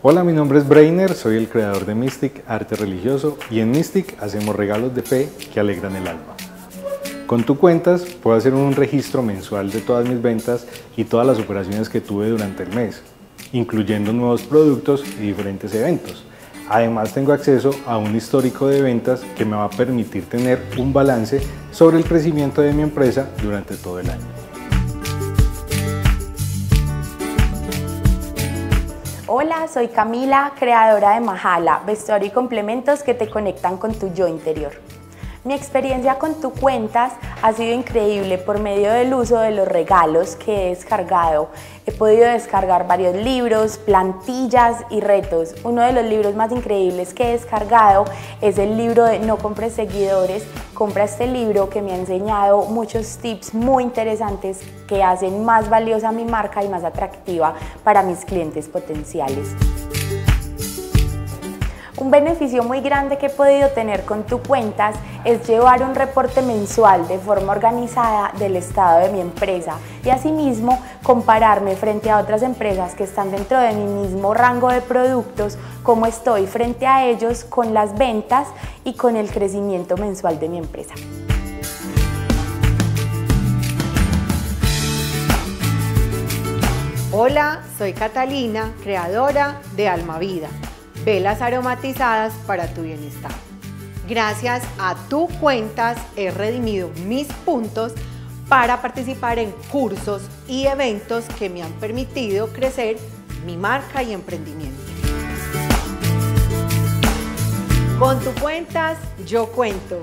Hola, mi nombre es Brainer, soy el creador de Mystic Arte Religioso y en Mystic hacemos regalos de fe que alegran el alma. Con tu cuentas puedo hacer un registro mensual de todas mis ventas y todas las operaciones que tuve durante el mes, incluyendo nuevos productos y diferentes eventos. Además tengo acceso a un histórico de ventas que me va a permitir tener un balance sobre el crecimiento de mi empresa durante todo el año. Hola, soy Camila, creadora de Mahala, vestuario y complementos que te conectan con tu yo interior. Mi experiencia con tu cuentas ha sido increíble por medio del uso de los regalos que he descargado. He podido descargar varios libros, plantillas y retos. Uno de los libros más increíbles que he descargado es el libro de No compres seguidores. Compra este libro que me ha enseñado muchos tips muy interesantes que hacen más valiosa mi marca y más atractiva para mis clientes potenciales. Un beneficio muy grande que he podido tener con tu cuentas es llevar un reporte mensual de forma organizada del estado de mi empresa y asimismo compararme frente a otras empresas que están dentro de mi mismo rango de productos, cómo estoy frente a ellos con las ventas y con el crecimiento mensual de mi empresa. Hola, soy Catalina, creadora de Alma Vida velas aromatizadas para tu bienestar. Gracias a tu cuentas he redimido mis puntos para participar en cursos y eventos que me han permitido crecer mi marca y emprendimiento. Con tu cuentas yo cuento.